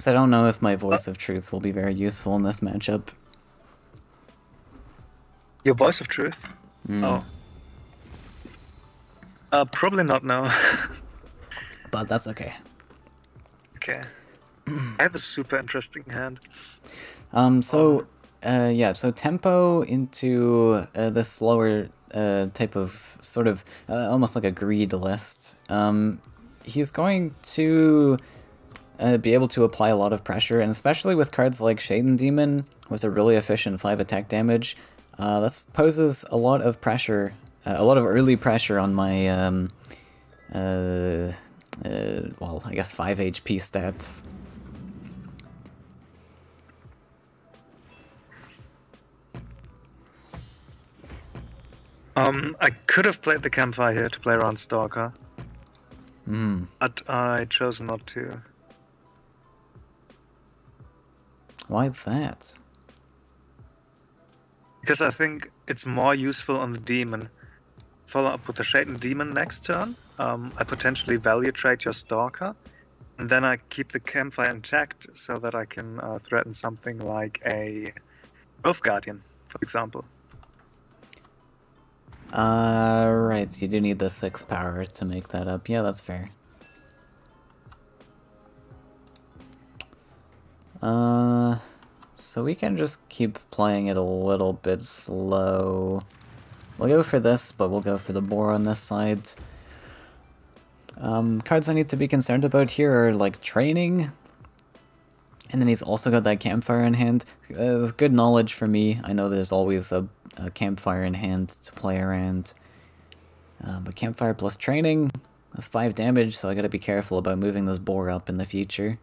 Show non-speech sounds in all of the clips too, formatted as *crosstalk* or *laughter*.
So I don't know if my voice of truth will be very useful in this matchup. Your voice of truth? Mm. Oh. Uh, probably not now. *laughs* But that's okay. okay. *clears throat* I have a super interesting hand. Um, so, uh, yeah, so tempo into uh, the slower uh, type of sort of uh, almost like a greed list. Um, he's going to uh, be able to apply a lot of pressure, and especially with cards like Shaitan Demon with a really efficient 5 attack damage, uh, that poses a lot of pressure, uh, a lot of early pressure on my, um, uh, uh, well, I guess 5 HP stats. Um, I could have played the campfire here to play around Stalker, Hmm. but I chose not to. Why is that? Because I think it's more useful on the demon. Follow up with the Shaitan Demon next turn. Um, I potentially value trade your Stalker. And then I keep the campfire intact so that I can uh, threaten something like a Grove Guardian, for example. Uh, right, so you do need the 6 power to make that up. Yeah, that's fair. Uh, so we can just keep playing it a little bit slow. We'll go for this, but we'll go for the boar on this side. Um, cards I need to be concerned about here are like training. And then he's also got that campfire in hand. Uh, it's good knowledge for me. I know there's always a, a campfire in hand to play around. Uh, but campfire plus training, that's 5 damage, so I gotta be careful about moving this boar up in the future.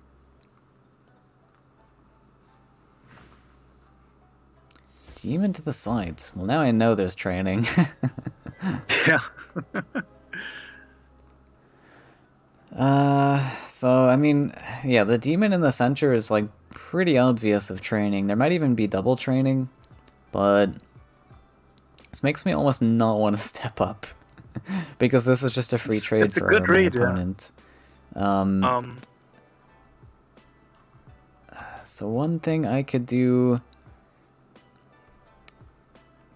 Demon to the sides. Well, now I know there's training. *laughs* yeah. *laughs* uh, so, I mean, yeah, the demon in the center is, like, pretty obvious of training. There might even be double training, but this makes me almost not want to *laughs* step up. because this is just a free It's- trade it's a for good my read, yeah. opponent. Um, Um, So one thing I could do...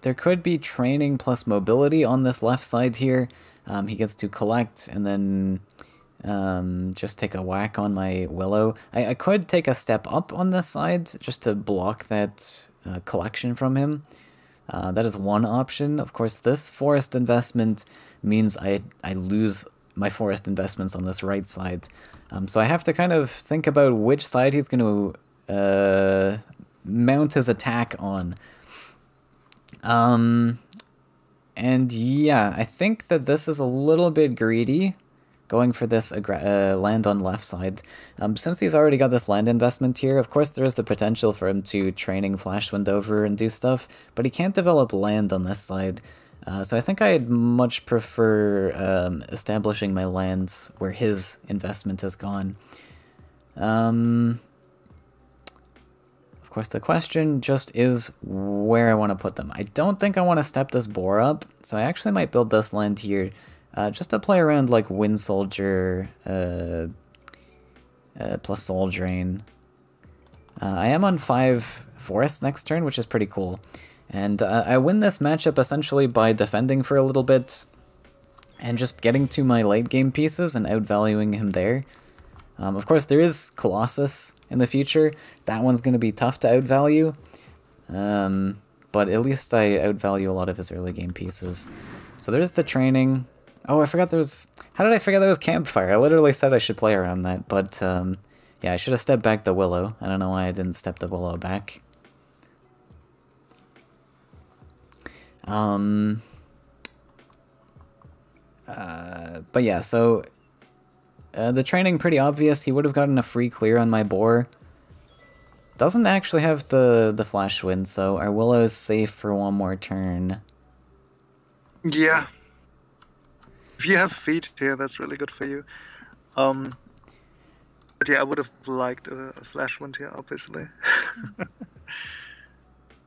There could be training plus mobility on this left side here. Um, he gets to collect and then um, just take a whack on my Willow. I, I could take a step up on this side just to block that uh, collection from him. Uh, that is one option. Of course, this forest investment means I, I lose my forest investments on this right side. Um, so I have to kind of think about which side he's going to uh, mount his attack on. Um, and yeah, I think that this is a little bit greedy, going for this uh, land on left side. Um, since he's already got this land investment here, of course there is the potential for him to training Flash Windover and do stuff, but he can't develop land on this side. Uh, so I think I'd much prefer um, establishing my lands where his investment has gone. Um, course, the question just is where I want to put them. I don't think I want to step this boar up, so I actually might build this land here uh, just to play around like Wind Soldier uh, uh, plus Soul Drain. Uh, I am on 5 forests next turn, which is pretty cool. And uh, I win this matchup essentially by defending for a little bit and just getting to my late game pieces and outvaluing him there. Um, of course, there is Colossus in the future. That one's going to be tough to outvalue. Um, but at least I outvalue a lot of his early game pieces. So there's the training. Oh, I forgot there was... How did I forget there was Campfire? I literally said I should play around that, but um, yeah, I should have stepped back the Willow. I don't know why I didn't step the Willow back. Um, uh, but yeah, so uh, the training pretty obvious. He would have gotten a free clear on my boar. Doesn't actually have the the flash wind, so our Willow's safe for one more turn. yeah. If you have feet here, that's really good for you. Um, but yeah, I would have liked a, a flash wind here, obviously. *laughs*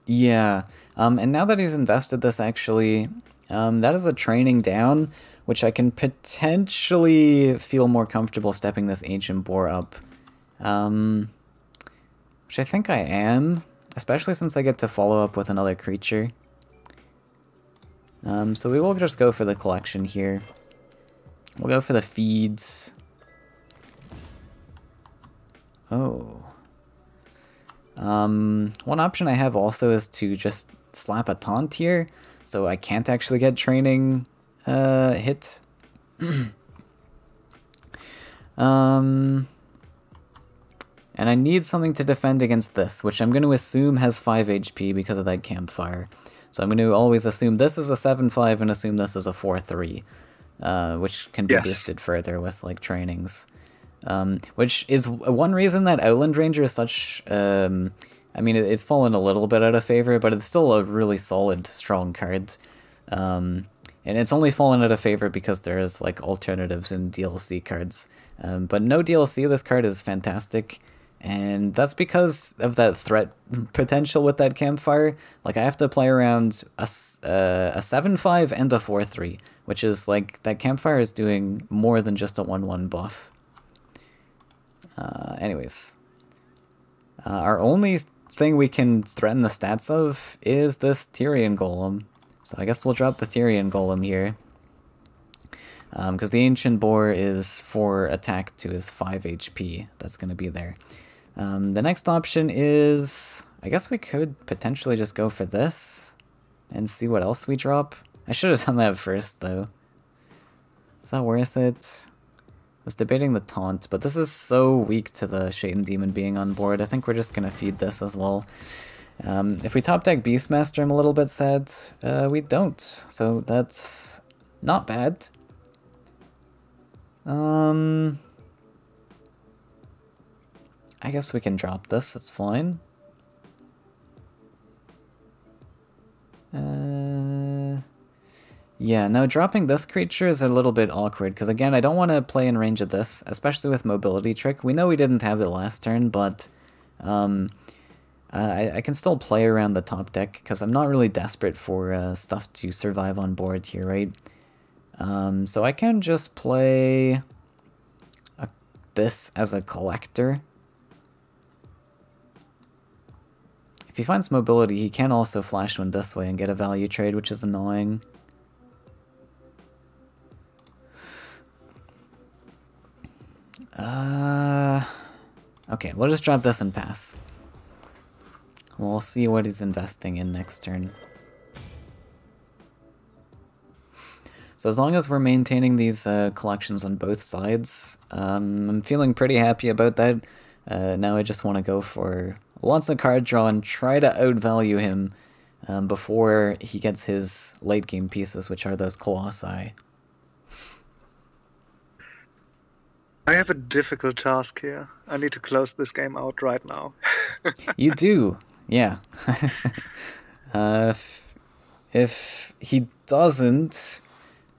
Yeah, um, and now that he's invested this, actually, um, that is a training down, which I can potentially feel more comfortable stepping this ancient boar up. Um, which I think I am, especially since I get to follow up with another creature. Um, so we will just go for the collection here. We'll go for the feeds. Oh. Um, one option I have also is to just slap a taunt here, so I can't actually get training uh, hit. *clears throat* um, and I need something to defend against this, which I'm going to assume has 5 HP because of that campfire. So I'm going to always assume this is a 7-5 and assume this is a 4-3, uh, which can be yes. boosted further with like trainings. Um, which is one reason that Outland Ranger is such... Um, I mean, it's fallen a little bit out of favor, but it's still a really solid, strong card. Um, and it's only fallen out of favor because there's like alternatives in DLC cards. Um, but no DLC, this card is fantastic. And that's because of that threat *laughs* potential with that campfire. Like, I have to play around a, uh, a 7-5 and a 4-3, which is like, that campfire is doing more than just a 1-1 buff. Uh, anyways. Uh, our only thing we can threaten the stats of is this Tyrion Golem. So I guess we'll drop the Tirion Golem here. Because um, the Ancient Boar is 4 attack to his 5 HP. That's going to be there. Um, the next option is... I guess we could potentially just go for this. And see what else we drop. I should have done that first, though. Is that worth it? I was debating the taunt, but this is so weak to the Shaitan Demon being on board. I think we're just going to feed this as well. Um, if we top deck Beastmaster, I'm a little bit sad. Uh, we don't, so that's not bad. Um, I guess we can drop this, that's fine. Uh, yeah, now dropping this creature is a little bit awkward, because again, I don't want to play in range of this, especially with Mobility Trick. We know we didn't have it last turn, but um, uh, I, I, can still play around the top deck, because I'm not really desperate for uh, stuff to survive on board here, right? Um, so I can just play a, this as a collector. If he finds mobility, he can also flash one this way and get a value trade, which is annoying. Uh, okay, we'll just drop this and pass. We'll see what he's investing in next turn. So as long as we're maintaining these uh, collections on both sides, um, I'm feeling pretty happy about that. Uh, now I just want to go for lots of card draw and try to outvalue him um, before he gets his late game pieces, which are those Colossi. I have a difficult task here. I need to close this game out right now. *laughs* you do, yeah. *laughs* uh, if, if, he doesn't,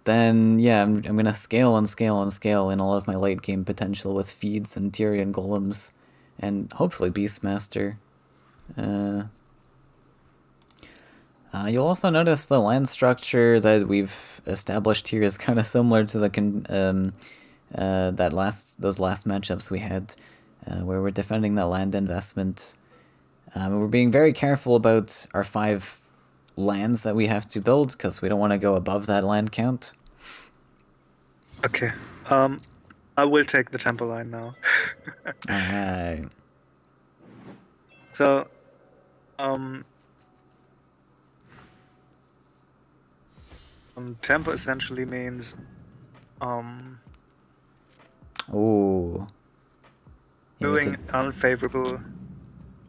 then yeah, I'm, I'm gonna scale and scale and scale in all of my late game potential with feeds and Tyrion golems, and hopefully Beastmaster. Uh, uh, you'll also notice the land structure that we've established here is *laughs* kind of similar to the um, uh, that last those last matchups we had, uh, where we're defending that land investment. Um, we're being very careful about our five lands that we have to build because we don't want to go above that land count. Okay. Um, I will take the tempo line now. *laughs* Alright. So, um, um, tempo essentially means, um, Oh. Doing unfavorable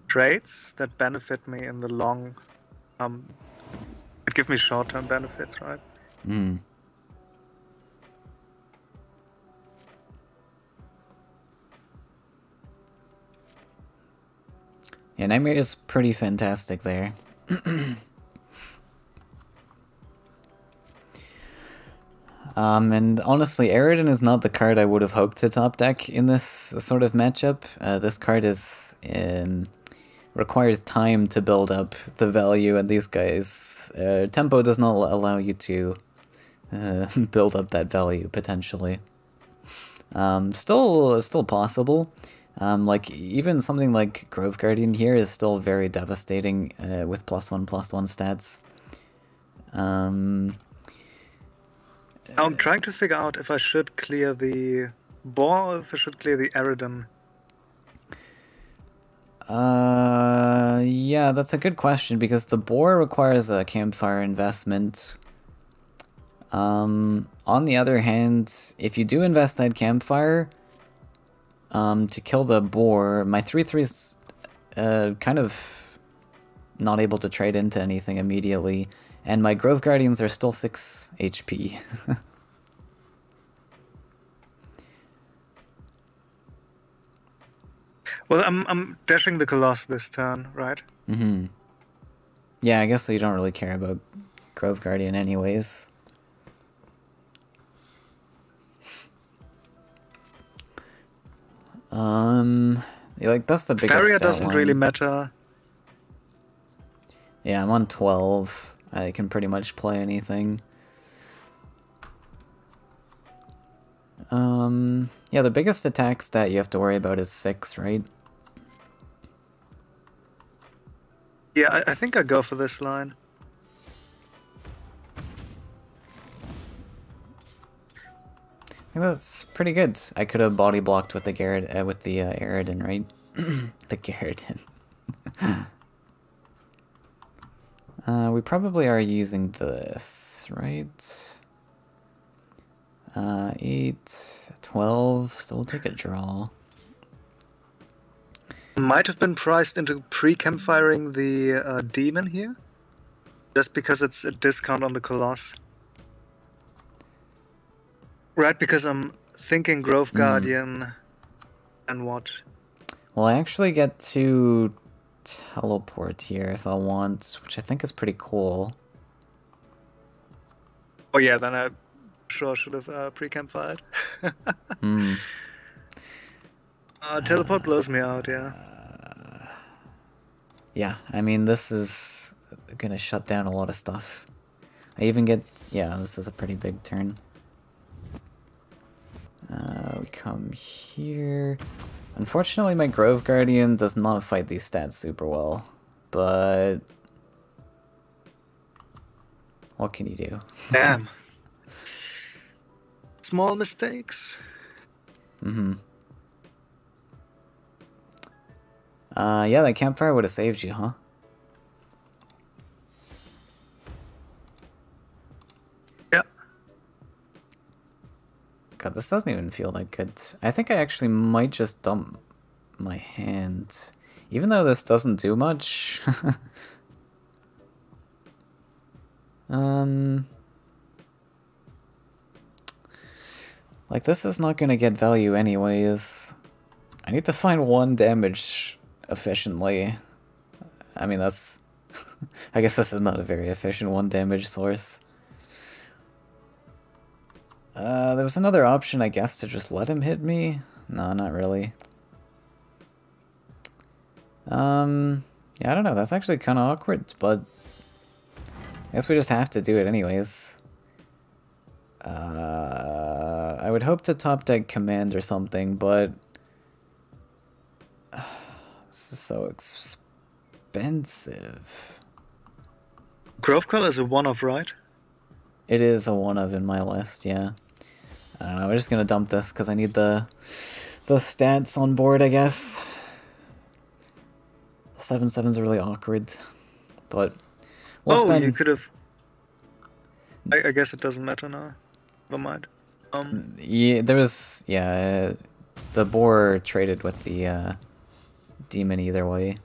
trades that benefit me in the long um it give me short term benefits, right? Mm. Yeah, Nightmare is pretty fantastic there. *clears throat* Um, and honestly, Aradin is not the card I would have hoped to top deck in this sort of matchup. Uh, this card is um, requires time to build up the value, and these guys, uh, tempo does not allow you to uh, *laughs* build up that value potentially. Um, still, still possible. Um, like, even something like Grove Guardian here is still very devastating uh, with plus one, plus one stats. Um, I'm trying to figure out if I should clear the boar or if I should clear the Eridan. Uh, yeah, that's a good question because the boar requires a campfire investment. Um, on the other hand, if you do invest that campfire, um, to kill the boar, my 3-3's uh, kind of not able to trade into anything immediately, and my Grove Guardians are still 6 HP. *laughs* well, I'm, I'm dashing the Colossus this turn, right? Mm-hmm. Yeah, I guess so you don't really care about Grove Guardian anyways. Um, like that's the biggest. Barrier doesn't really matter. Yeah, I'm on 12. I can pretty much play anything. Um, yeah, the biggest attack stat you have to worry about is 6, right? Yeah, I, I think I go for this line. that's pretty good. I could have body blocked with the Garrett uh, with the uh, Eridan, right? *clears throat* the Garridan. *laughs* uh, we probably are using this, right? Uh, 8, 12, so we'll take a draw. Might have been priced into pre-campfiring the uh, demon here, just because it's a discount on the Coloss. Right, because I'm thinking Grove hmm. Guardian mm. and what? Well, I actually get to teleport here if I want, which I think is pretty cool. Oh yeah, then I sure should have uh, pre-campfired. *laughs* mm. Uh, teleport blows me out, yeah. Uh, yeah, I mean, this is gonna shut down a lot of stuff. I even get, yeah, this is a pretty big turn. Uh, we come here. Unfortunately, my Grove Guardian does not fight these stats super well, but... What can you do? Damn. *laughs* Small mistakes. Mm-hmm. Uh, yeah, that campfire would have saved you, huh? Yep. God, this doesn't even feel that good. I think I actually might just dump my hand. Even though this doesn't do much. *laughs* um... Like, this is not going to get value anyways. I need to find one damage efficiently. I mean, that's... *laughs* I guess this is not a very efficient one damage source. Uh, there was another option, I guess, to just let him hit me. No, not really. Um, yeah, I don't know. That's actually kind of awkward, but I guess we just have to do it anyways. Uh, I would hope to top deck command or something, but this is so expensive. Grove Call is a one-off, right? It is a one of in my list, yeah. I don't know, we're just gonna dump this because I need the the stats on board, I guess. Seven sevens are really awkward, but we'll oh, spend... you could have. I, I, guess it doesn't matter now. Never mind. Um. Yeah, there was yeah, the boar traded with the uh, demon either way.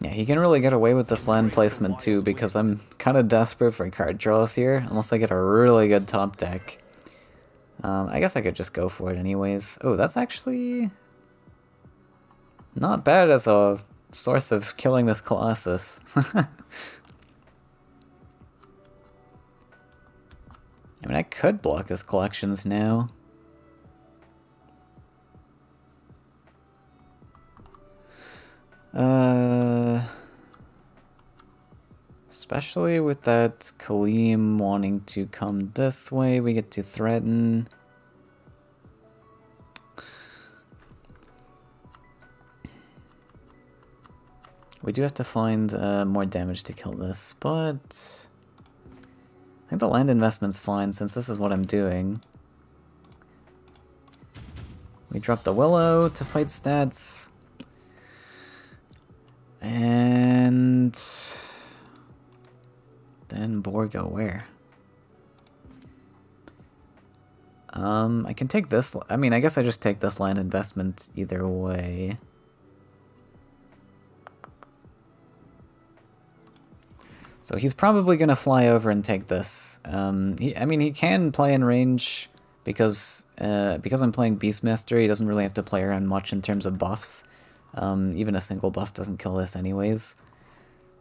Yeah, he can really get away with this land placement too, because I'm kind of desperate for card draws here, unless I get a really good top deck. Um, I guess I could just go for it anyways. Oh, that's actually not bad as a source of killing this Colossus. *laughs* I mean, I could block his collections now. Uh, especially with that Kaleem wanting to come this way, we get to threaten. We do have to find uh, more damage to kill this, but... Think the land investment's fine since this is what I'm doing. We drop the Willow to fight stats. And... Then Borgo where? Um, I can take this... I mean, I guess I just take this land investment either way. So he's probably going to fly over and take this. Um, he, I mean, he can play in range because uh, because I'm playing Beastmaster, he doesn't really have to play around much in terms of buffs. Um, even a single buff doesn't kill this anyways.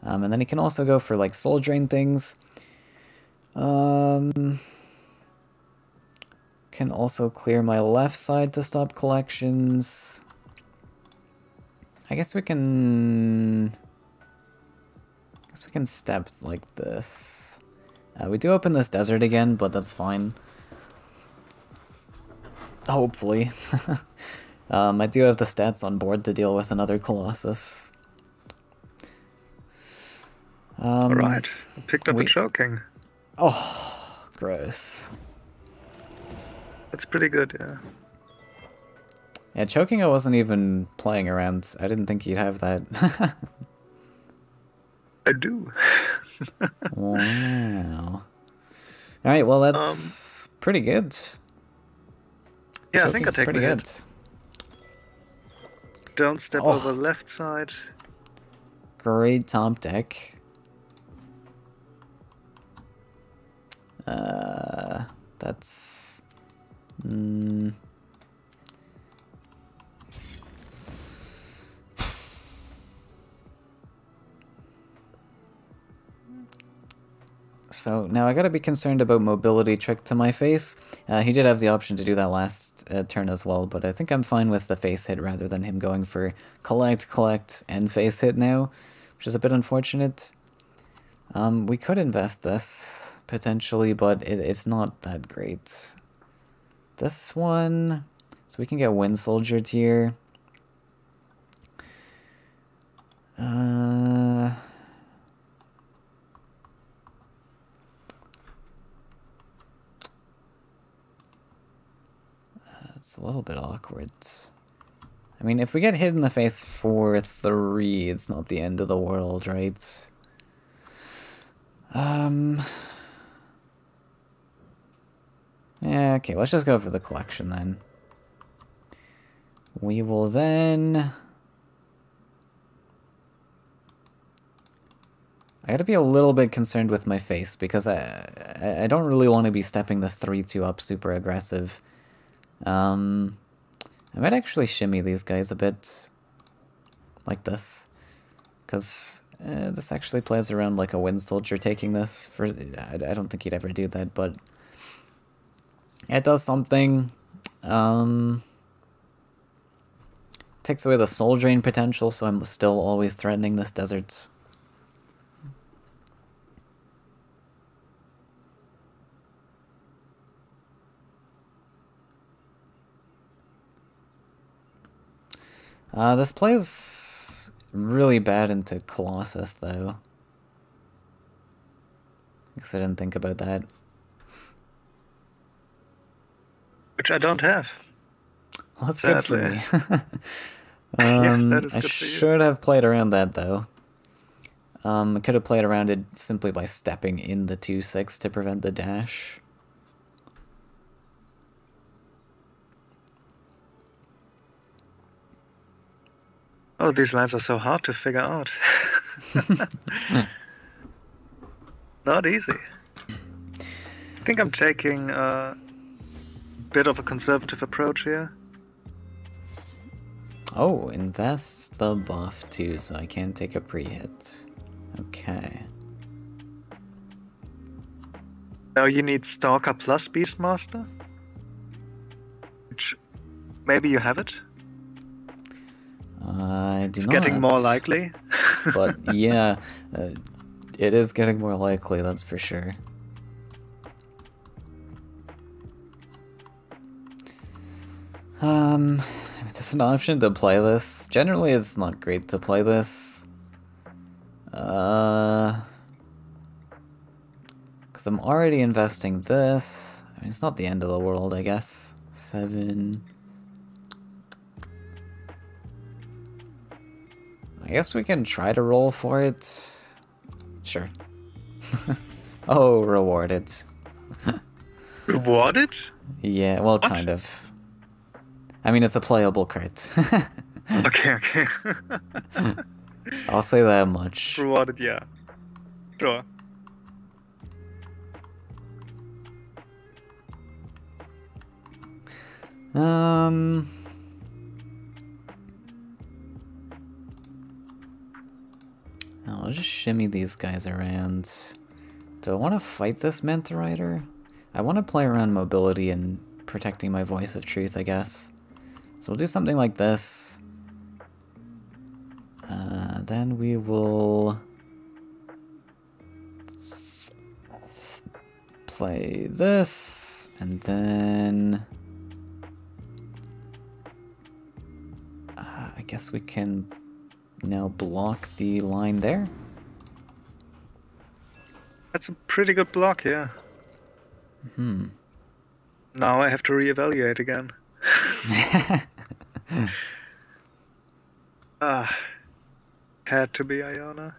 Um, and then he can also go for like soul drain things. Um, can also clear my left side to stop collections. I guess we can guess we can step like this. Uh, we do open this desert again, but that's fine. Hopefully. *laughs* um, I do have the stats on board to deal with another Colossus. Um, Alright, picked up we... a choking. Oh, gross. That's pretty good, yeah. Yeah, choking I wasn't even playing around. I didn't think he'd have that. *laughs* I do. *laughs* wow. All right. Well, that's um, pretty good. Yeah, I think I take pretty good. Don't step oh. over left side. Great top deck. Uh, that's. Mm, So now I gotta be concerned about mobility trick to my face. Uh, he did have the option to do that last uh, turn as well, but I think I'm fine with the face hit rather than him going for collect, collect, and face hit now, which is a bit unfortunate. Um, we could invest this, potentially, but it, it's not that great. This one, so we can get Wind Soldier tier. Uh... It's a little bit awkward. I mean, if we get hit in the face for three, it's not the end of the world, right? Um... Yeah, okay, let's just go for the collection then. We will then... I gotta be a little bit concerned with my face because I I don't really want to be stepping this 3-2 up super aggressive. Um, I might actually shimmy these guys a bit like this because uh, this actually plays around like a wind soldier taking this for I, I don't think he'd ever do that but it does something um takes away the soul drain potential so I'm still always threatening this desert Uh, this plays really bad into Colossus, though. I guess I didn't think about that. Which I don't have. Well, that's Sadly. good for me. *laughs* *laughs* um, yeah, I should have played around that, though. Um, I could have played around it simply by stepping in the 2-6 to prevent the dash. Oh, these lines are so hard to figure out. *laughs* Not easy. I think I'm taking a bit of a conservative approach here. Oh, invest the buff too, so I can take a pre-hit. Okay. Now you need Stalker plus Beastmaster? Which, maybe you have it? I do it's not. getting more likely. *laughs* but yeah, uh, It is getting more likely, that's for sure. Um, there's an option to play this. Generally, it's not great to play this. Uh, because I'm already investing this. I mean, it's not the end of the world, I guess. Seven. I guess we can try to roll for it. Sure. *laughs* oh, rewarded. *laughs* Rewarded? Yeah, well, what? kind of. I mean, it's a playable card. *laughs* okay, okay. I'll say that much. Rewarded, yeah. Sure. Um... I'll just shimmy these guys around. Do I want to fight this Manta Rider? I want to play around mobility and protecting my voice of truth, I guess. So we'll do something like this. Uh, then we will play this, and then uh, I guess we can now block the line there. That's a pretty good block, yeah. Hmm. Now I have to reevaluate again. *laughs* ah, had to be Iona.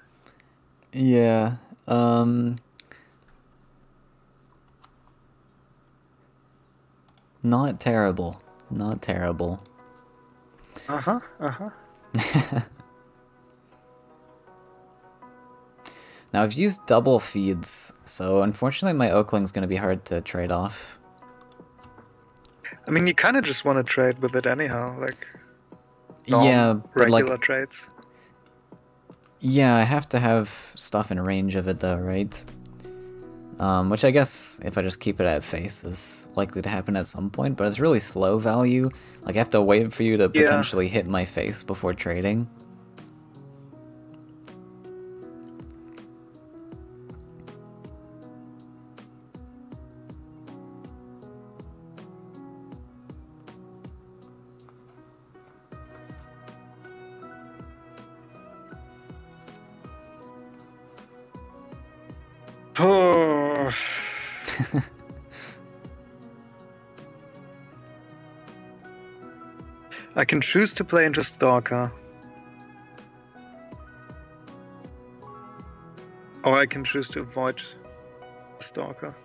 Yeah. Um. Not terrible. Not terrible. Uh huh. Uh huh. *laughs* Now I've used double feeds, so unfortunately my Oakling's going to be hard to trade off. I mean, you kind of just want to trade with it anyhow, like yeah, regular like, trades. Yeah, I have to have stuff in range of it though, right? Um, which I guess if I just keep it at face is likely to happen at some point, but it's really slow value. Like I have to wait for you to yeah. potentially hit my face before trading. Choose to play into Stalker. Or I can choose to avoid Stalker.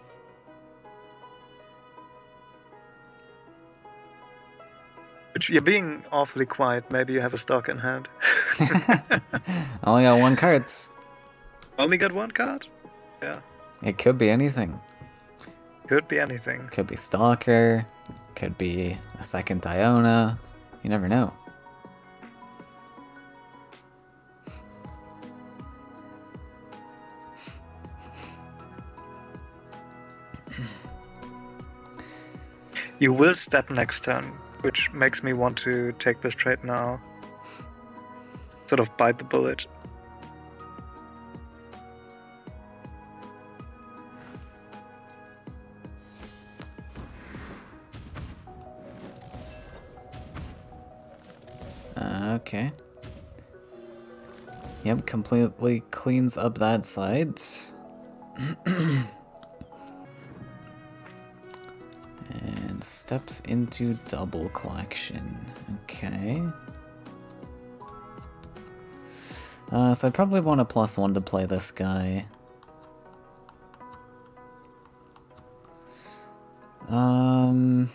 But you're being awfully quiet. Maybe you have a Stalker in hand. *laughs* Only got one card. Only got one card? Yeah. It could be anything. Could be anything. Could be Stalker. Could be a second Iona. You never know. You will step next turn, which makes me want to take this trade now. Sort of bite the bullet. Completely cleans up that side. *clears throat* and steps into double collection. Okay. Uh, so I'd probably want a plus one to play this guy. Um...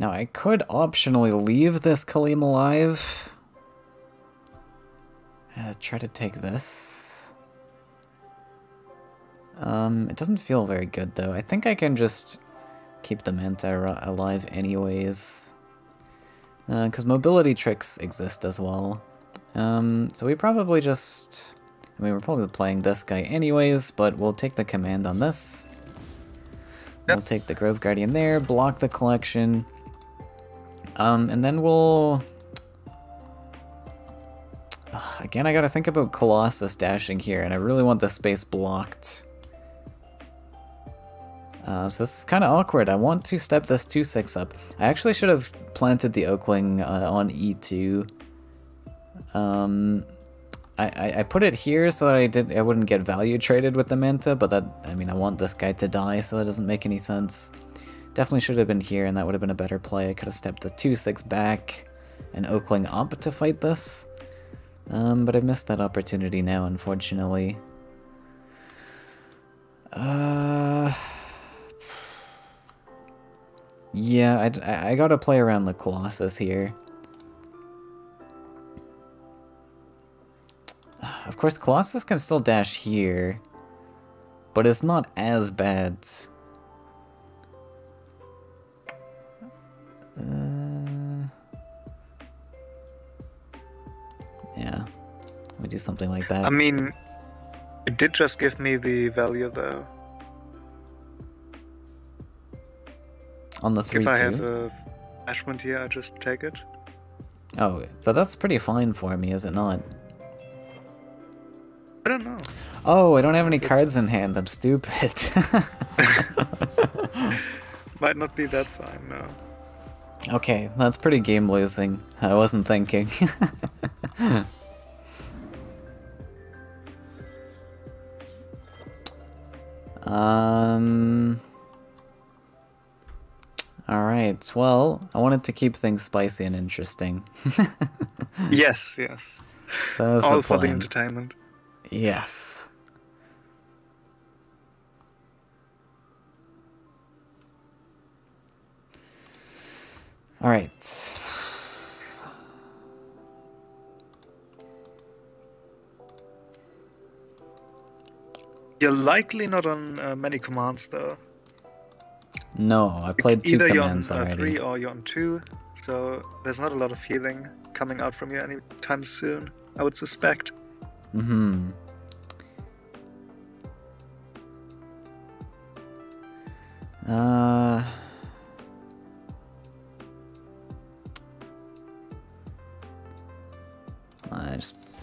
Now I could optionally leave this Kaleem alive. Uh, try to take this. Um, it doesn't feel very good though. I think I can just keep the Manta alive anyways. Because uh, mobility tricks exist as well. Um, so we probably just... I mean, we're probably playing this guy anyways, but we'll take the command on this. We'll take the Grove Guardian there, block the collection, Um, and then we'll... Ugh, again, I gotta think about Colossus dashing here, and I really want the space blocked. Uh, so this is kind of awkward. I want to step this 2-6 up. I actually should have planted the Oakling uh, on E2. Um, I, I, I, put it here so that I did I wouldn't get value traded with the Manta, but that, I mean, I want this guy to die, so that doesn't make any sense. Definitely should have been here, and that would have been a better play. I could have stepped the 2-6 back and Oakling up to fight this. Um, but I missed that opportunity now, unfortunately. Uh... Yeah, I, I gotta play around the Colossus here. Of course, Colossus can still dash here, but it's not as bad. Uh, yeah, we do something like that. I mean, it did just give me the value though. On the 3 If I have a Ashwind here, I just take it. Oh, but that's pretty fine for me, is it not? I don't know. Oh, I don't have any cards in hand. I'm stupid. *laughs* *laughs* Might not be that fine, no. Okay, that's pretty game losing. I wasn't thinking. *laughs* um. Alright, well, I wanted to keep things spicy and interesting. *laughs* yes, yes. All the for the entertainment. Yes. Alright. You're likely not on uh, many commands though. No, I played two Either commands you're on. Uh, three or you're on two, so there's not a lot of healing coming out from you anytime soon, I would suspect. Mm-hmm.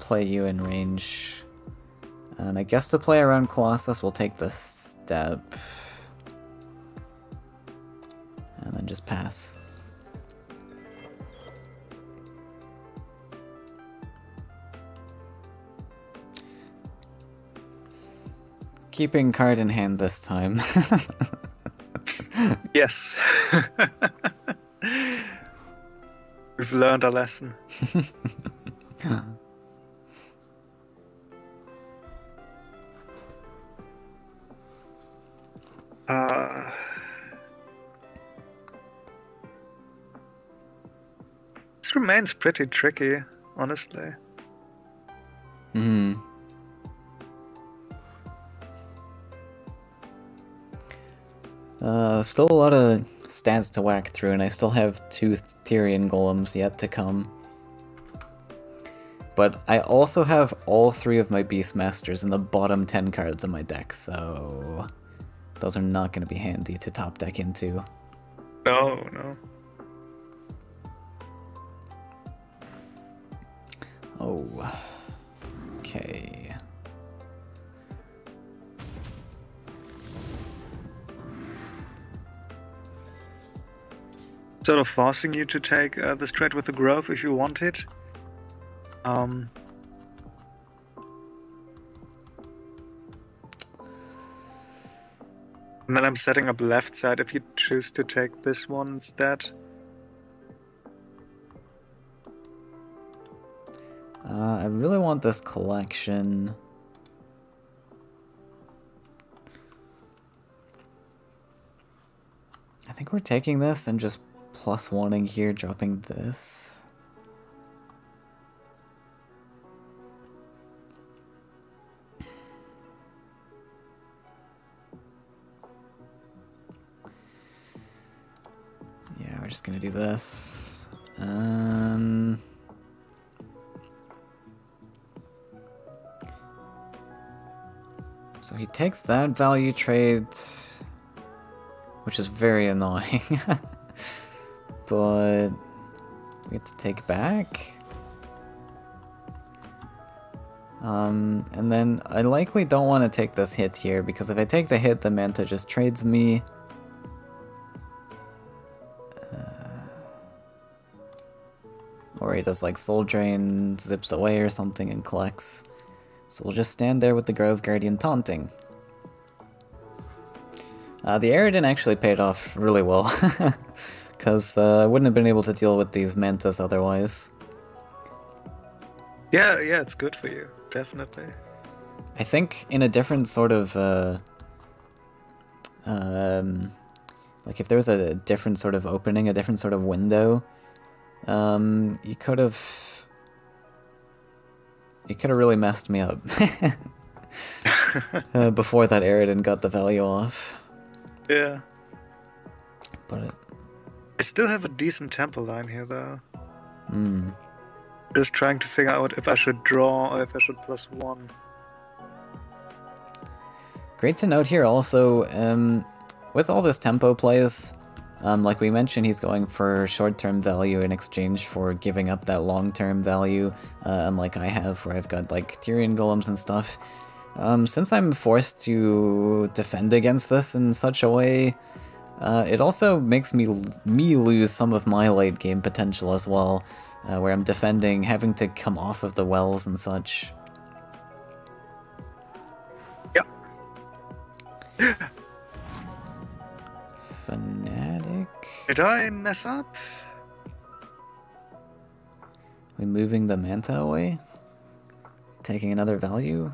Play you in range. And I guess to play around Colossus, we'll take the step. And then just pass. Keeping card in hand this time. *laughs* yes. *laughs* We've learned a lesson. *laughs* this pretty tricky, honestly. Hmm. Uh, still a lot of stats to whack through, and I still have two Tyrion Golems yet to come. But I also have all three of my Beastmasters in the bottom 10 cards of my deck, so... Those are not going to be handy to top deck into. No, no. Oh. Okay. Sort of forcing you to take uh, the trade with the Grove if you want it. Um, and then I'm setting up left side if you choose to take this one instead. Uh, I really want this collection. I think we're taking this and just plus wanting here, dropping this. Yeah, we're just gonna do this. Um... So he takes that value trade, which is very annoying. *laughs* but we get to take back. Um, and then I likely don't want to take this hit here, because if I take the hit, the Manta just trades me. Uh, or he does like Soul Drain, zips away or something and collects. So we'll just stand there with the Grove Guardian taunting. Uh, the Aerodin actually paid off really well, *laughs* because uh, I wouldn't have been able to deal with these Mantas otherwise. Yeah, yeah, it's good for you, definitely. I think in a different sort of, uh, um, like if there was a different sort of opening, a different sort of window, um, you could have, you could have really messed me up *laughs* uh, before that Aerodin got the value off. Yeah. But it, I still have a decent tempo line here, though. hmm. Just trying to figure out if I should draw or if I should plus one. Great to note here also, um, with all this tempo plays, um, like we mentioned, he's going for short-term value in exchange for giving up that long-term value, uh, unlike I have, where I've got like Tyrion golems and stuff. Um, since I'm forced to defend against this in such a way, uh, it also makes me me lose some of my late game potential as well, uh, where I'm defending, having to come off of the wells and such. Yep. Did I mess up? We moving the manta away? Taking another value?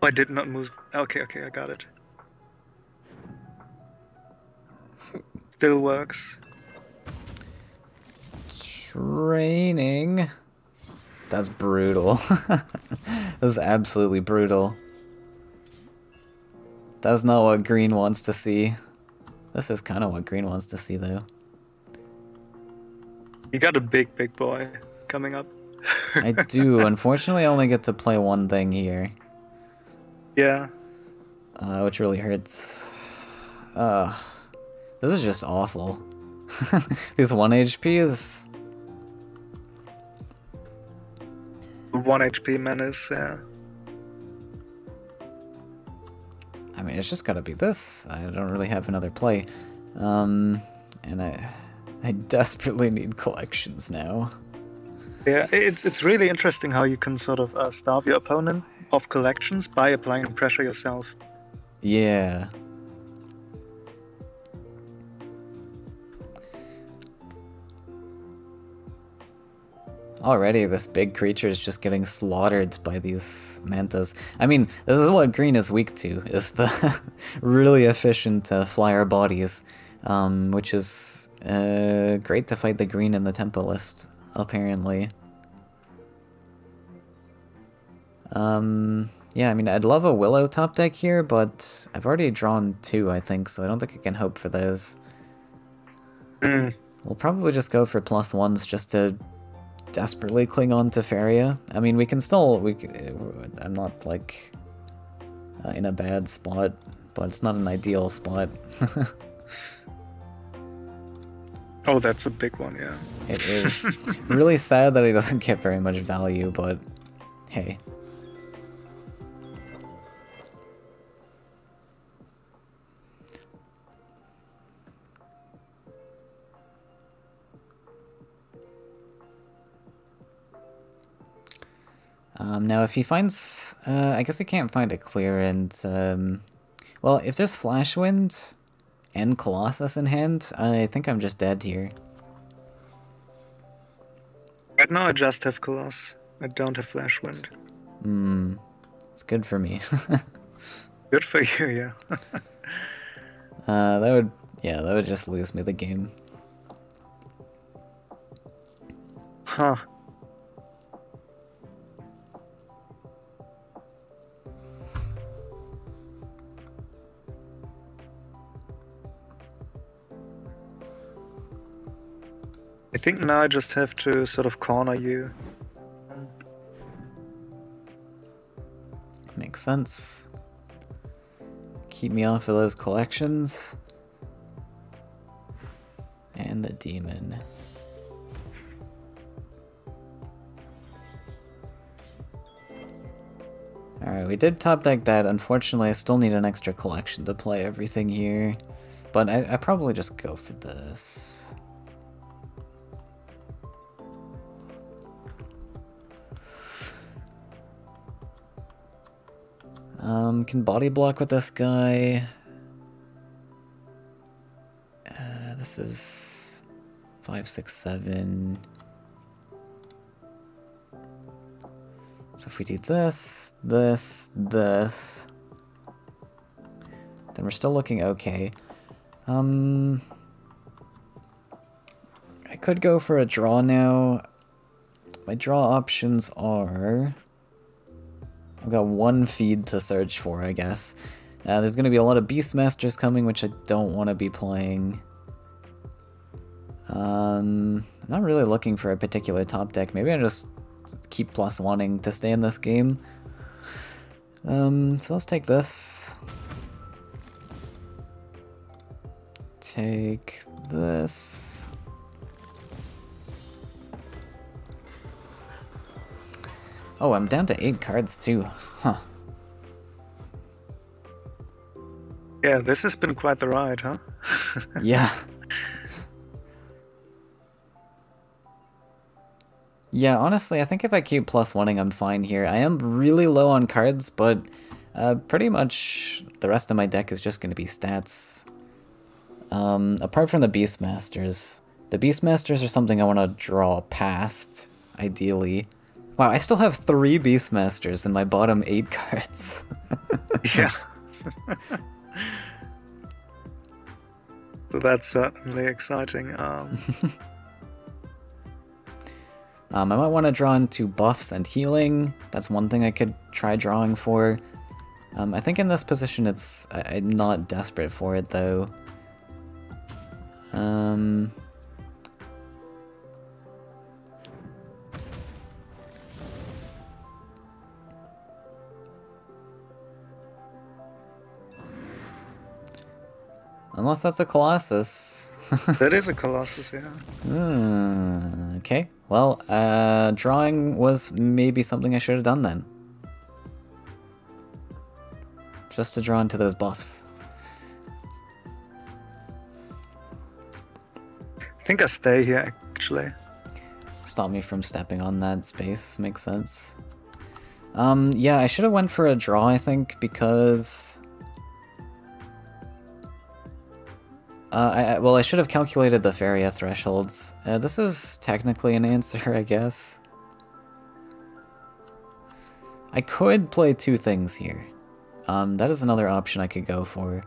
I did not move. Okay, okay, I got it. *laughs* Still works. Training. That's brutal. *laughs* That's absolutely brutal. That's not what green wants to see. This is kind of what green wants to see, though. You got a big, big boy coming up. I do. *laughs* Unfortunately, I only get to play one thing here, Yeah. uh, which really hurts. Ugh. This is just awful. *laughs* This 1 HP is... One HP menace, yeah. Mean, it's just gotta be this. I don't really have another play. Um, and I, I desperately need collections now. Yeah, it's it's really interesting how you can sort of uh, starve your opponent of collections by applying pressure yourself. Yeah. Already, this big creature is just getting slaughtered by these mantas. I mean, this is what green is weak to, *laughs* is the really efficient uh, flyer bodies, um, which is uh, great to fight the green in the tempo list, apparently. Um, yeah, I mean, I'd love a Willow top deck here, but I've already drawn two, I think, so I don't think I can hope for those. Mm. We'll probably just go for plus ones just to desperately cling on to Faeria. I mean, we can still, we. I'm not like uh, in a bad spot, but it's not an ideal spot. *laughs* Oh, that's a big one, yeah. it is really sad that he doesn't get very much value, but hey. Um, now, if he finds, uh, I guess he can't find a clear, and um, well, if there's Flash Wind and Colossus in hand, I think I'm just dead here. Right now I just have Colossus. I don't have Flash Wind. Hmm, it's good for me. *laughs* Good for you, yeah. *laughs* uh, that would, yeah, that would just lose me the game. huh. Think now I just have to sort of corner you. Makes sense. Keep me off of those collections. And the demon. Alright, we did top deck that. Unfortunately, I still need an extra collection to play everything here. But I, I probably just go for this. Um, can body block with this guy. Uh, this is five, six, seven. So if we do this, this, this, then we're still looking okay. Um, I could go for a draw now. My draw options are... I've got one feed to search for, I guess. Uh, there's going to be a lot of Beastmasters coming, which I don't want to be playing. Um, I'm not really looking for a particular top deck. Maybe I just keep plus wanting to stay in this game. Um, so let's take this. Take this. Oh, I'm down to eight cards too. Huh. Yeah, this has been quite the ride, huh? *laughs* yeah. Yeah, honestly, I think if I keep plus oneing, I'm fine here. I am really low on cards, but uh, pretty much the rest of my deck is just going to be stats. Um, apart from the Beastmasters. The Beastmasters are something I want to draw past, ideally. Wow, I still have three Beastmasters in my bottom eight cards. *laughs* yeah. so that's certainly exciting. Um... *laughs* Um, I might want to draw into buffs and healing. That's one thing I could try drawing for. Um, I think in this position it's I, am not desperate for it though. Um, Unless that's a Colossus. *laughs* that is a Colossus, yeah. Mm, okay. Well, uh, drawing was maybe something I should have done then. Just to draw into those buffs. I think I stay here, actually. Stop me from stepping on that space, makes sense. Um, yeah, I should have went for a draw, I think, because Uh, I, well, I should have calculated the Faeria thresholds. Uh, this is technically an answer, *laughs* I guess. I could play two things here. Um, that is another option I could go for.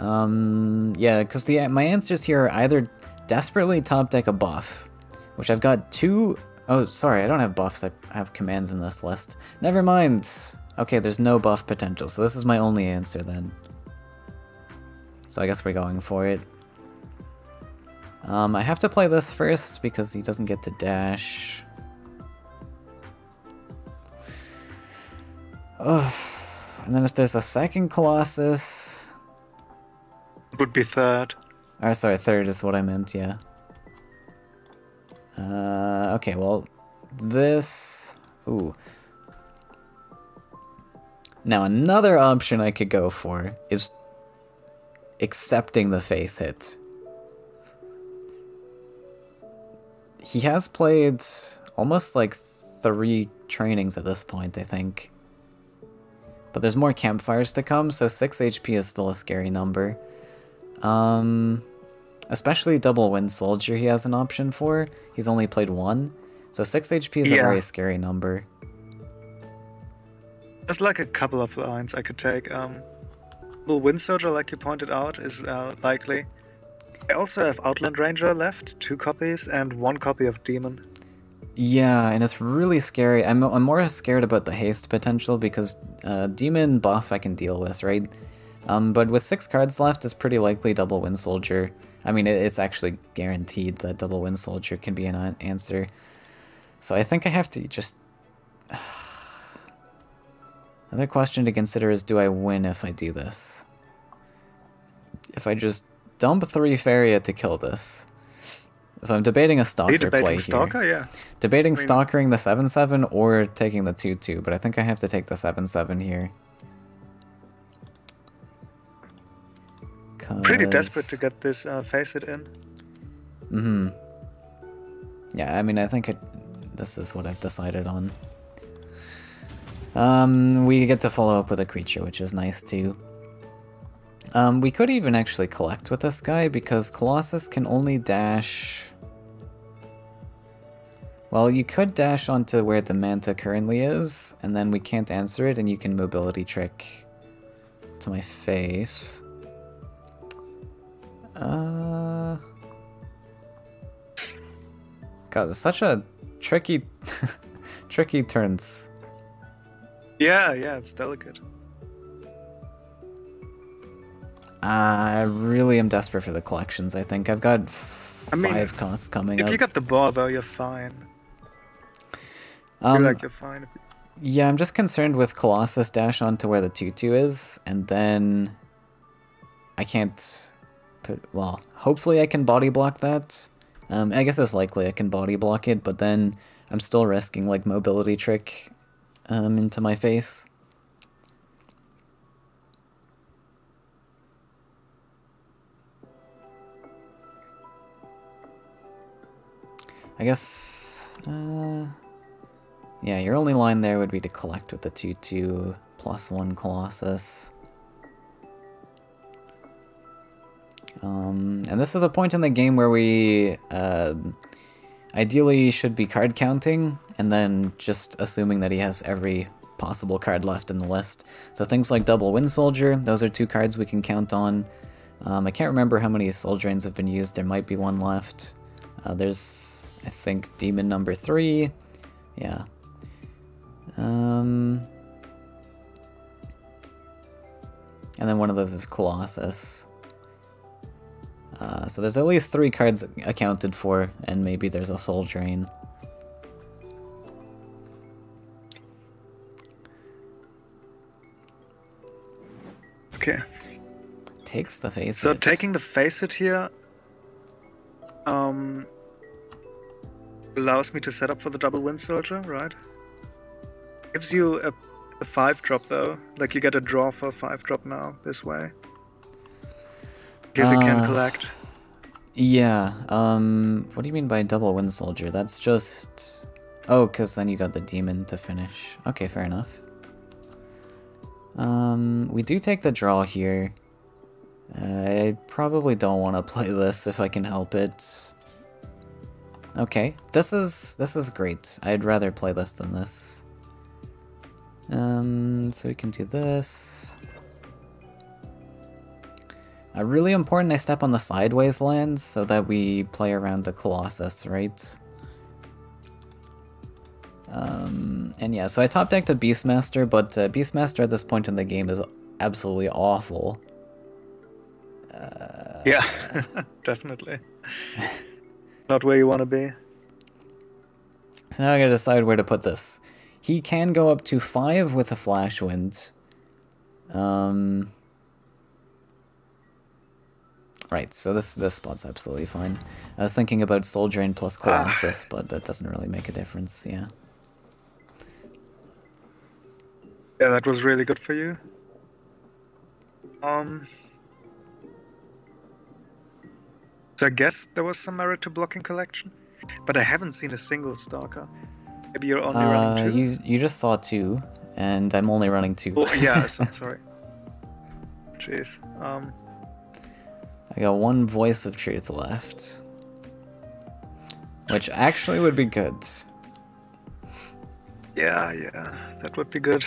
Um, yeah, because the my answers here are either desperately top deck a buff, which I've got two... Oh, sorry, I don't have buffs, I have commands in this list. Never mind! Okay, there's no buff potential, so this is my only answer then. So I guess we're going for it. Um, I have to play this first because he doesn't get to dash. Oh, and then if there's a second Colossus... It would be third. Oh, sorry, third is what I meant, yeah. Uh, okay, well, this... Ooh. Now, another option I could go for is accepting the face hit. He has played almost like three trainings at this point, I think. But there's more campfires to come, so 6 HP is still a scary number. Um, especially double wind soldier he has an option for. He's only played one, so 6 HP is yeah. a very scary number. There's like a couple of lines I could take. Um, well, Wind Soldier, like you pointed out, is uh, likely. I also have Outland Ranger left, two copies, and one copy of Demon. Yeah, and it's really scary. I'm, I'm more scared about the haste potential because uh, Demon buff I can deal with, right? Um, but with six cards left, it's pretty likely Double Wind Soldier. I mean, it's actually guaranteed that Double Wind Soldier can be an answer. So I think I have to just... *sighs* Another question to consider is do I win if I do this? if I just dump three Faeria to kill this. So I'm debating a Stalker debating play Stalker? here. Yeah. Debating I mean- Stalkering the 7-7 or taking the 2-2, but I think I have to take the 7-7 here. Pretty desperate to get this uh, face it in. Mm-hmm. Yeah, I mean, I think it, this is what I've decided on. Um, we get to follow up with a creature, which is nice too. Um, we could even actually collect with this guy because Colossus can only dash. Well, you could dash onto where the Manta currently is, and then we can't answer it, and you can mobility trick to my face. Uh. God, it's such a tricky, *laughs* tricky turns. Yeah, yeah, it's delicate. I really am desperate for the collections. I think I've got f- I mean, five costs coming If up. you got the ball though, you're fine. Um, feel like you're fine. If you... yeah, I'm just concerned with Colossus dash onto where the tutu is, and then I can't put. Well, hopefully I can body block that. Um, I guess it's likely I can body block it, but then I'm still risking like mobility trick um, into my face. I guess. Uh, yeah, your only line there would be to collect with the 2 2 plus 1 Colossus. Um, and this is a point in the game where we uh, ideally he should be card counting and then just assuming that he has every possible card left in the list. So things like Double Wind Soldier, those are two cards we can count on. Um, I can't remember how many Soul Drains have been used, there might be one left. Uh, there's, I think, Demon number three. Yeah. Um, and then one of those is Colossus. Uh, so there's at least three cards accounted for, and maybe there's a Soul Drain. Okay. Takes the face. So taking the face it here um allows me to set up for the double wind soldier, right? Gives you a, a five drop though. Like you get a draw for a five drop now this way. Because it can Uh, collect. Yeah. Um. What do you mean by double wind soldier? That's just. Oh, because then you got the demon to finish. Okay, fair enough. Um. We do take the draw here. I probably don't want to *laughs* play this if I can help it. Okay, this is this is great. I'd rather play this than this. Um. So we can do this. Uh, really important I step on the sideways lands so that we play around the Colossus, right? Um, and yeah, so I top decked a Beastmaster, but uh, Beastmaster at this point in the game is absolutely awful. Uh, Yeah, *laughs* definitely. *laughs* Not where you want to be. So now I gotta decide where to put this. He can go up to 5 with a Flash Wind. Um... Right, so this this spot's absolutely fine. I was thinking about Soul Drain plus Colossus, but that doesn't really make a difference, yeah. Yeah, that was really good for you. Um. So I guess there was some merit to blocking collection, but I haven't seen a single stalker. Maybe you're only Uh, running two. you, you just saw two, and I'm only running two. Oh yeah, so, *laughs* sorry. Jeez. Um. I got one Voice of Truth left. Which actually would be good. Yeah, yeah, that would be good.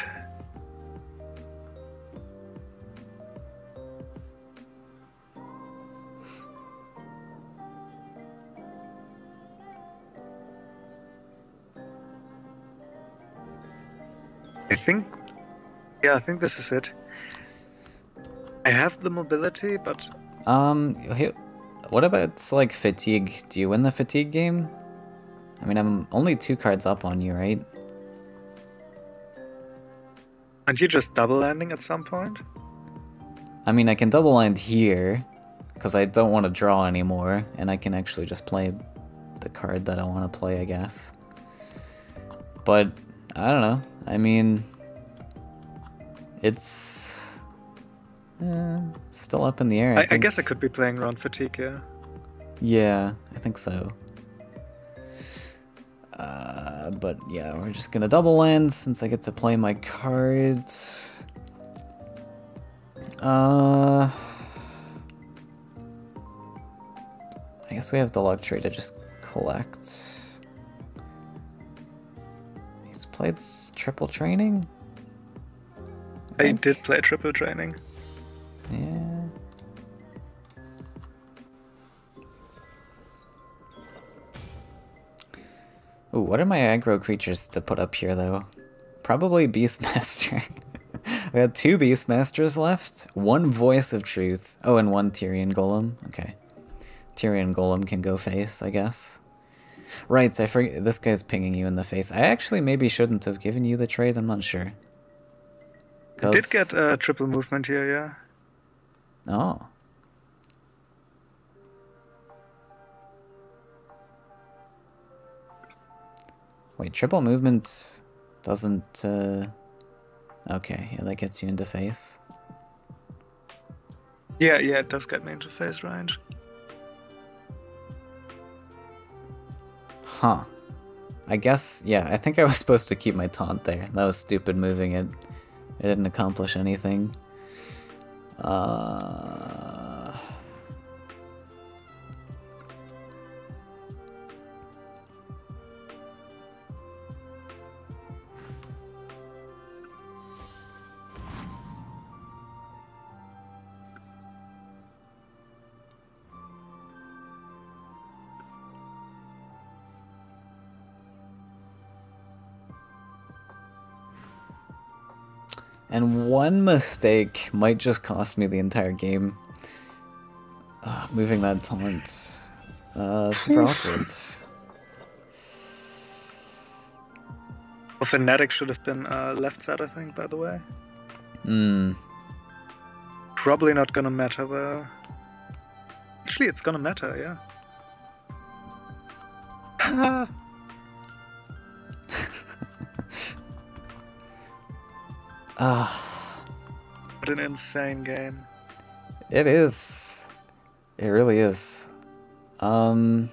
I think, yeah, I think this is it. I have the mobility, but Um, hey, what about like fatigue? Do you win the fatigue game? I mean, I'm only two cards up on you, right? aren't you just double landing at some point? I mean, I can double land here, because I don't want to draw anymore, and I can actually just play the card that I want to play, I guess. But, I don't know. I mean, it's eh, still up in the air. I, I, I guess I could be playing around fatigue, yeah. Yeah, I think so. Uh, but yeah, we're just gonna double land since I get to play my cards. Uh, I guess we have the luxury to just collect. He's played triple training? I, I did play triple training. Yeah. Ooh, what are my aggro creatures to put up here, though? Probably Beastmaster. *laughs* we had two Beastmasters left, one Voice of Truth. Oh, and one Tyrion Golem. Okay. Tyrion Golem can go face, I guess. Right, I forget. This guy's pinging you in the face. I actually maybe shouldn't have given you the trade. I'm not sure. Did get a uh, triple movement here, yeah. Oh. Wait, triple movement doesn't. Uh... Okay, yeah, that gets you into face. Yeah, yeah, it does get me into face range. Huh. I guess, yeah, I think I was supposed to keep my taunt there. That was stupid moving it. It didn't accomplish anything. Uh... And one mistake might just cost me the entire game. Uh, moving that taunt. Uh, super awkward. Well, Fanatic should have been uh, left side, I think, by the way. Hmm. Probably not gonna matter, though. Actually, it's gonna matter, yeah. *laughs* what an insane game. It is. It really is. Um.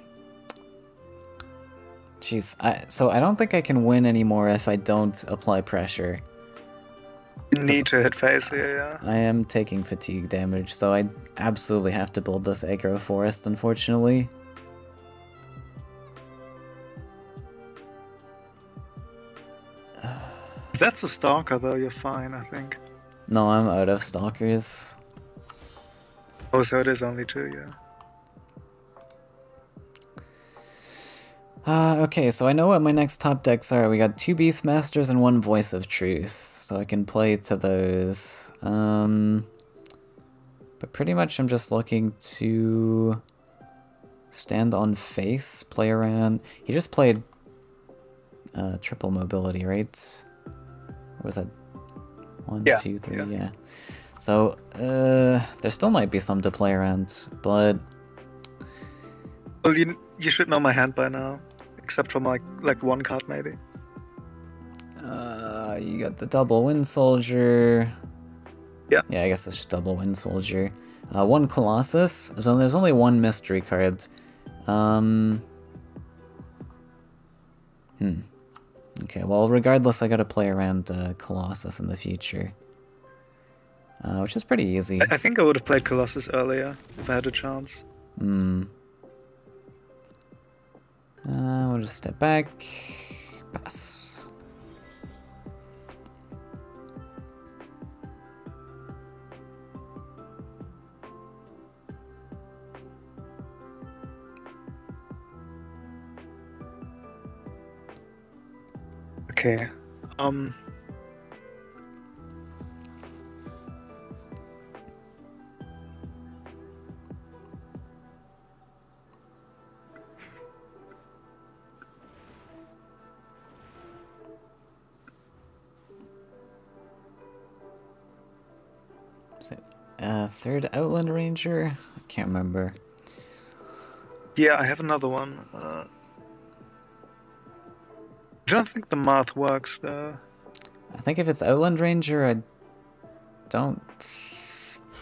Jeez, I so I don't think I can win anymore if I don't apply pressure. You need to hit face here, yeah. I am taking fatigue damage, so I absolutely have to build this aggro forest, unfortunately. That's a stalker, though, you're fine, I think. No, I'm out of stalkers. Oh, so it is only two, yeah. Uh, okay, so I know what my next top decks are. We got two Beastmasters and one Voice of Truth, so I can play to those. Um, but pretty much I'm just looking to stand on face, play around. He just played uh, triple mobility, right? Was that one, yeah, two, three? Yeah. yeah. So uh, there still might be some to play around, but well, you you should know my hand by now, except for my like one card maybe. Uh, you got the double wind soldier. Yeah. Yeah, I guess it's just double wind soldier. Uh, one colossus. So there's only one mystery card. Um. Hmm. Okay, well, regardless, I gotta play around uh, Colossus in the future. Uh, which is pretty easy. I, think I would have played Colossus earlier if I had a chance. Hmm. Uh, we'll just step back. Pass. Okay. Um. uh, third Outland Ranger? I can't remember. Yeah, I have another one. Uh, I don't think the math works though. I think if it's Outland Ranger, I don't...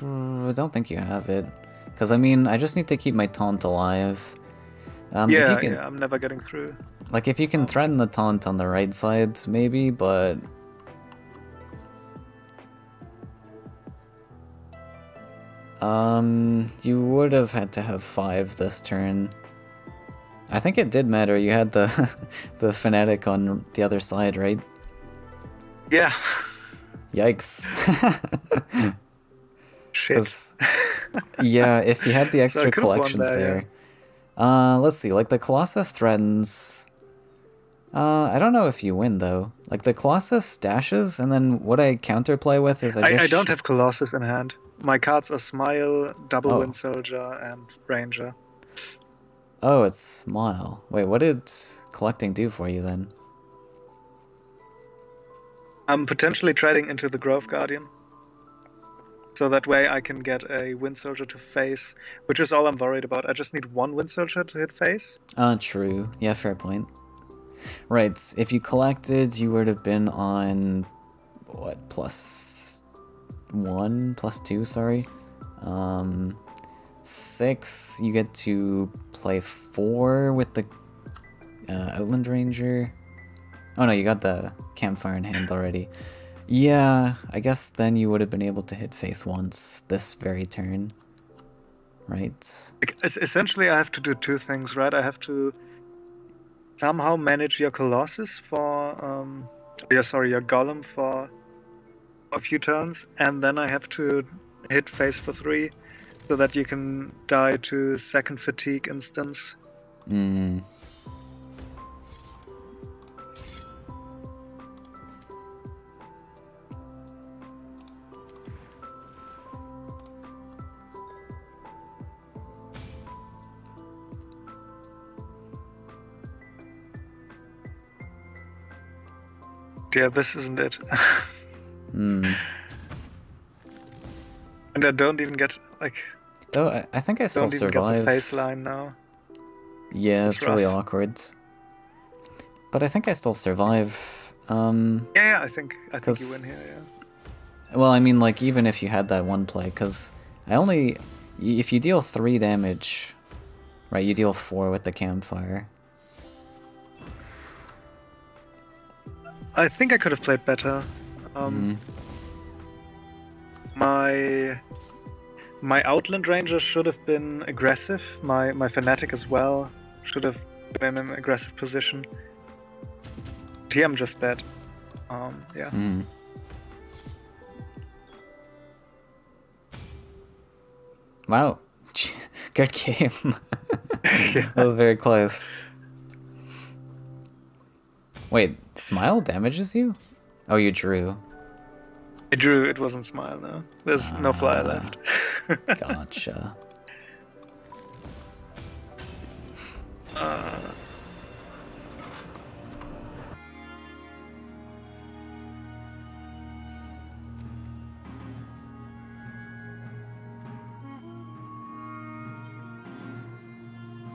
I don't think you have it. Because, I mean, I just need to keep my taunt alive. Um, yeah, can, yeah, I'm never getting through. Like, if you can threaten the taunt on the right side, maybe, but... Um, you would have had to have five this turn. I think it did matter. You had the *laughs* the fanatic on the other side, right? Yeah. Yikes. *laughs* Shit. yeah, if you had the *laughs* extra won collections there, there. Uh, let's see. Like the Colossus threatens. Uh, I don't know if you win though. Like the Colossus dashes, and then what I counterplay with is I I, just I don't have Colossus in hand. My cards are Smile, Double Oh. Wind Soldier, and Ranger. Oh, it's smile. Wait, what did collecting do for you then? I'm potentially trading into the Grove Guardian. So that way I can get a Wind Soldier to face, which is all I'm worried about. I just need one Wind Soldier to hit face. Uh, true. Yeah, fair point. Right, if you collected, you would have been on what plus one, plus two. Sorry, um, six. You get to play four with the uh, Outland Ranger. Oh no, you got the campfire in hand already. Yeah, I guess then you would have been able to hit face once this very turn. Right. Es- Essentially, I have to do two things, right? I have to somehow manage your Colossus for, um, yeah, sorry, your Golem for a few turns, and then I have to hit face for three, so that you can die to second fatigue instance. Mm. Yeah, this isn't it. *laughs* Mm. and I don't even get like Though I, I think I still don't even get the survive. face line now. Yeah, It's it's really awkward. But I think I still survive. Um, Yeah, yeah, I think I think you win here. Yeah. well, I mean, like even if you had that one play, because I only if you deal three damage, right? You deal four with the campfire. I think I could have played better. Um, Mhm. My my Outland Ranger should have been aggressive. My my Fanatic as well should have been in an aggressive position. But just dead. Um, yeah. Mhm. Wow, *laughs* good game. *laughs* Yeah. That was very close. Wait, smile damages you? Oh, you drew. I drew. It wasn't Smile now. There's no flyer Ah. left. Gotcha. *laughs* uh,